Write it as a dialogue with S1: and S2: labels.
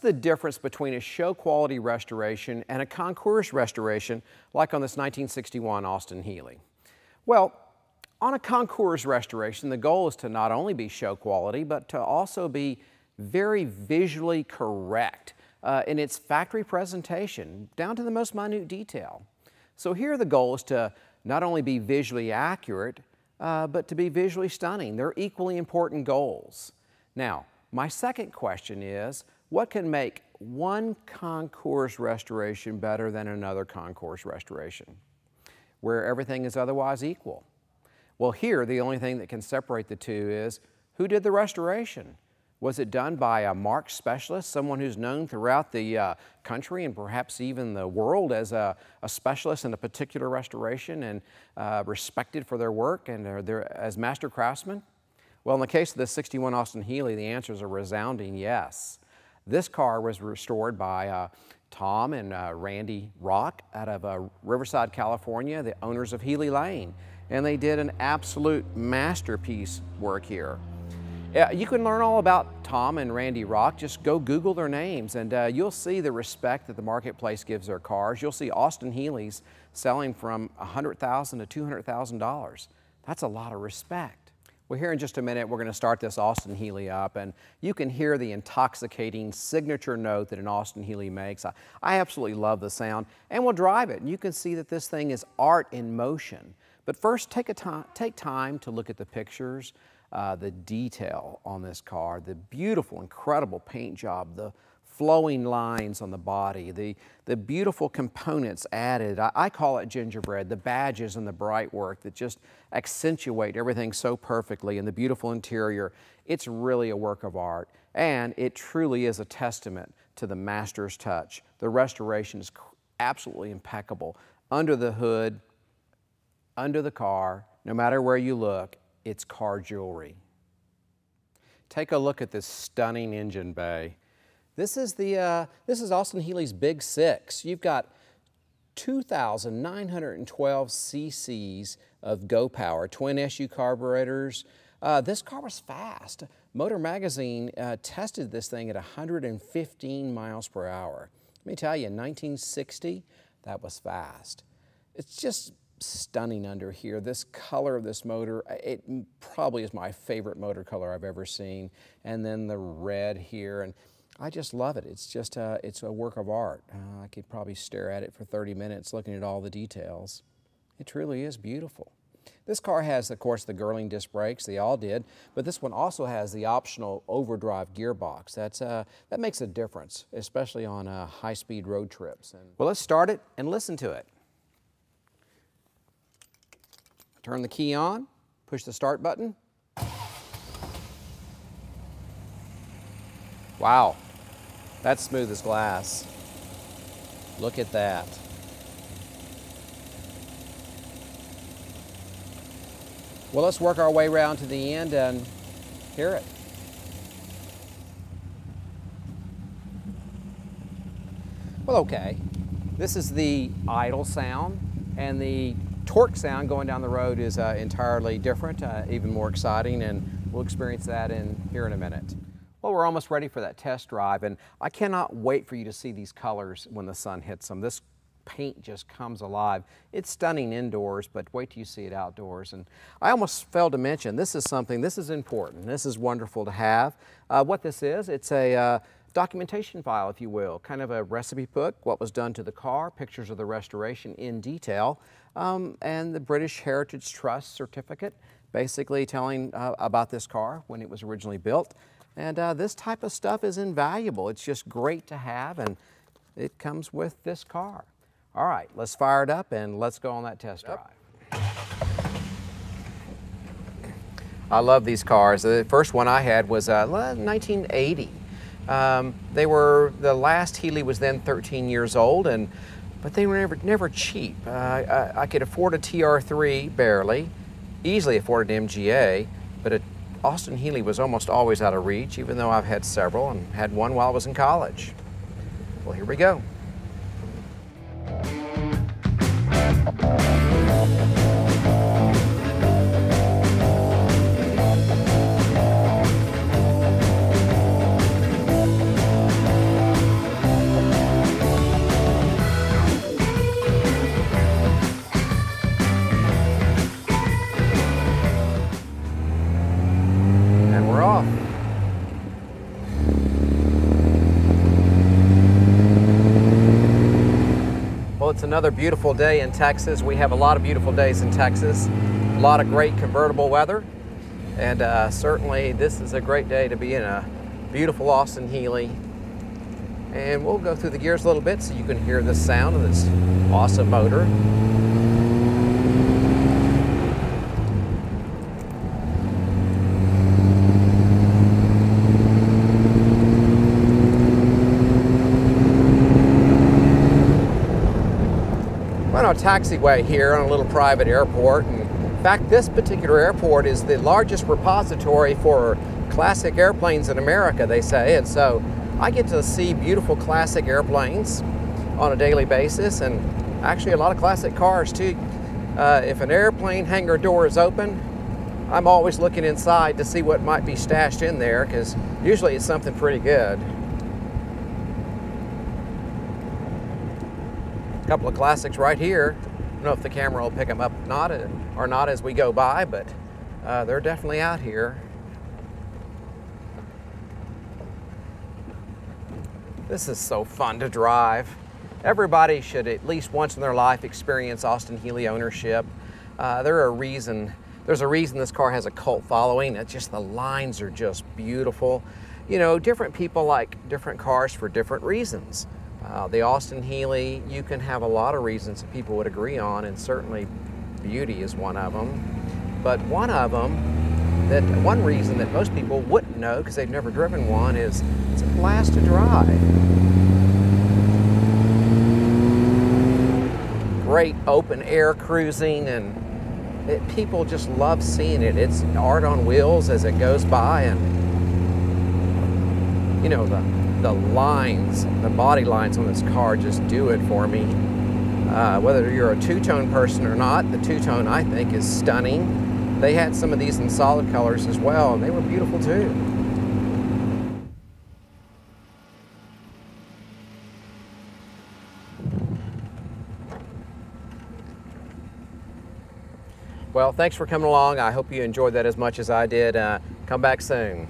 S1: The difference between a show quality restoration and a concours restoration like on this 1961 Austin Healey? Well, on a concours restoration, the goal is to not only be show quality, but to also be very visually correct uh, in its factory presentation, down to the most minute detail. So here the goal is to not only be visually accurate, uh, but to be visually stunning. They're equally important goals. Now, my second question is, what can make one concours restoration better than another concours restoration? Where everything is otherwise equal. Well, here, the only thing that can separate the two is who did the restoration? Was it done by a mark specialist, someone who's known throughout the uh, country and perhaps even the world as a, a specialist in a particular restoration and uh, respected for their work and as master craftsmen? Well, in the case of the 61 Austin Healey, the answer is a resounding yes. This car was restored by uh, Tom and uh, Randee Rocke out of uh, Riverside, California, the owners of Healey Lane. And they did an absolute masterpiece work here. you can learn all about Tom and Randee Rocke. Just go Google their names and uh, you'll see the respect that the marketplace gives their cars. You'll see Austin Healey's selling from 100,000 to $200,000. That's a lot of respect. Well, here in just a minute, we're going to start this Austin Healey up, and you can hear the intoxicating signature note that an Austin Healey makes. I, I absolutely love the sound, and we'll drive it, and you can see that this thing is art in motion. But first, take, a time, take time to look at the pictures, uh, the detail on this car, the beautiful, incredible paint job, the flowing lines on the body, the, the beautiful components added. I, I, call it gingerbread, the badges and the bright work that just accentuate everything so perfectly and the beautiful interior. It's really a work of art and it truly is a testament to the master's touch. The restoration is absolutely impeccable. Under the hood, under the car, no matter where you look, it's car jewelry. Take a look at this stunning engine bay. This is, the, uh, this is Austin Healey's Big Six. You've got 2,912 cc's of go power, twin SU carburetors. Uh, this car was fast. Motor Magazine uh, tested this thing at 115 miles per hour. Let me tell you, in 1960, that was fast. It's just stunning under here. This color of this motor, it probably is my favorite motor color I've ever seen. And then the red here. and I just love it. It's just a, it's a work of art. Uh, I could probably stare at it for 30 minutes looking at all the details. It truly is beautiful. This car has, of course, the Girling disc brakes. They all did, but this one also has the optional overdrive gearbox. That's uh, that makes a difference, especially on uh, high-speed road trips. And well, let's start it and listen to it. Turn the key on, push the start button. Wow. That's smooth as glass. Look at that. Well, let's work our way around to the end and hear it. Well, okay. This is the idle sound, and the torque sound going down the road is uh, entirely different, uh, even more exciting, and we'll experience that in here in a minute. Well, we're almost ready for that test drive, and I cannot wait for you to see these colors when the sun hits them. This paint just comes alive. It's stunning indoors, but wait till you see it outdoors. And I almost failed to mention, this is something, this is important. This is wonderful to have. Uh, what this is, it's a uh, documentation file, if you will, kind of a recipe book, what was done to the car, pictures of the restoration in detail, um, and the British Heritage Trust certificate, basically telling uh, about this car when it was originally built. And uh, this type of stuff is invaluable. It's just great to have and it comes with this car. All right, let's fire it up and let's go on that test drive. I love these cars. The first one I had was uh, 1980. Um, they were, the last Healey was then 13 years old, and but they were never, never cheap. Uh, I, I, could afford a TR3 barely, easily afford an MGA, but a Austin Healey was almost always out of reach, even though I've had several and had one while I was in college. Well, here we go. Another beautiful day in Texas. We have a lot of beautiful days in Texas, a lot of great convertible weather, and uh, certainly this is a great day to be in a beautiful Austin Healey. And we'll go through the gears a little bit so you can hear the sound of this awesome motor. Taxiway here on a little private airport. And in fact, this particular airport is the largest repository for classic airplanes in America, they say. And so I get to see beautiful classic airplanes on a daily basis and actually a lot of classic cars too. Uh, if an airplane hangar door is open, I'm always looking inside to see what might be stashed in there because usually it's something pretty good. Couple of classics right here. I don't know if the camera will pick them up not or not as we go by, but uh, they're definitely out here. This is so fun to drive. Everybody should at least once in their life experience Austin Healey ownership. Uh, there are a reason, there's a reason this car has a cult following. It's just the lines are just beautiful. You know, different people like different cars for different reasons. Uh, the Austin Healey, you can have a lot of reasons that people would agree on, and certainly beauty is one of them. But one of them, that one reason that most people wouldn't know because they've never driven one is it's a blast to drive. Great open air cruising, and it, people just love seeing it. It's art on wheels as it goes by, and you know the the lines, the body lines on this car just do it for me. Uh, whether you're a two-tone person or not, the two-tone I think is stunning. They had some of these in solid colors as well, and they were beautiful too. Well, thanks for coming along. I hope you enjoyed that as much as I did. Uh, come back soon.